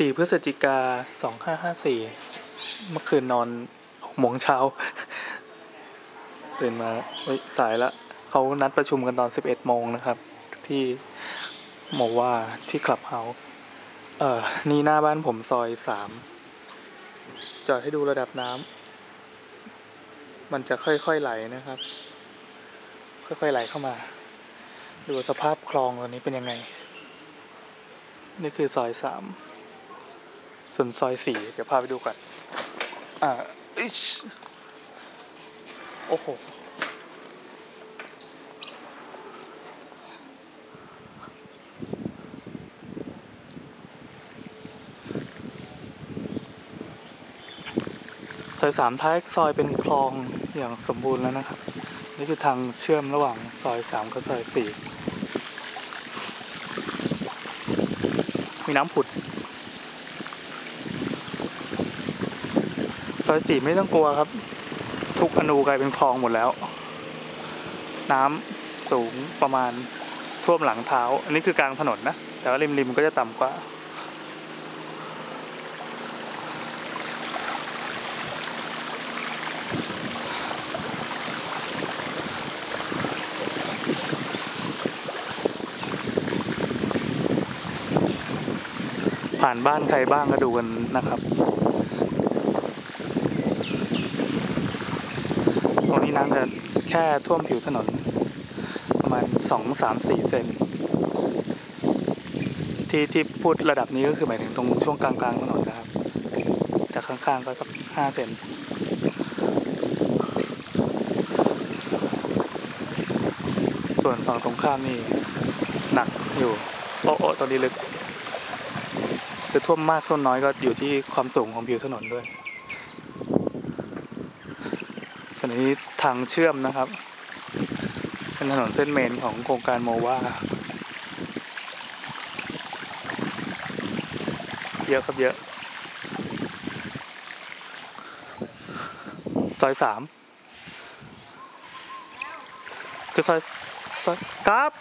4 พฤศจิกา 2554 เมื่อคืนนอน6โมงเช้า ตื่นมาสายละเขานัดประชุมกันตอน 11 โมงนะครับ ที่หมอว่าที่คลับเฮาส์เอ่อ นี่หน้าบ้านผมซอย 3 จอดให้ดูระดับน้ำ มันจะค่อยๆไหลนะครับ ค่อยๆไหลเข้ามา ดูสภาพคลองตอนนี้เป็นยังไง นี่คือซอยสาม ส่วนซอยสี่เดี๋ยวพาไปดูก่อน อ่าอิชโอ้โห ซอยสามท้ายซอยเป็นคลองอย่างสมบูรณ์แล้วนะครับ นี่คือทางเชื่อมระหว่างซอยสามกับซอยสี่มีน้ำผุด อยสี่ไม่ต้องกลัวครับ ทุกอนูกลายเป็นคลองหมดแล้ว น้ำสูงประมาณท่วมหลังเท้า อันนี้คือกลางถนนนะ แต่ว่าริมริมๆก็จะต่ำกว่าผ่านบ้านใครบ้างก็ดูกันนะครับ ตรงนี้น้ำจะ แค่ท่วมผิวถนน ประมาณสองสามสี่เซนที่ที่พูดระดับนี้ก็คือหมายถึงตรงช่วงกลางกลางถนนนะครับ แต่ข้างๆก็สักห้าเซนส่วนฝั่งตรงข้ามนี่หนักอยู่โอ้โอตอนนี้ลึกจะท่วมมากท่วมน้อยก็อยู่ที่ความสูงของผิวถนนด้วย ส่วนนี้ทางเชื่อมนะครับ เป็นถนนเส้นเมนของโครงการโมวาเยอะครับเยอะซอยสามคือซอยซอยครับ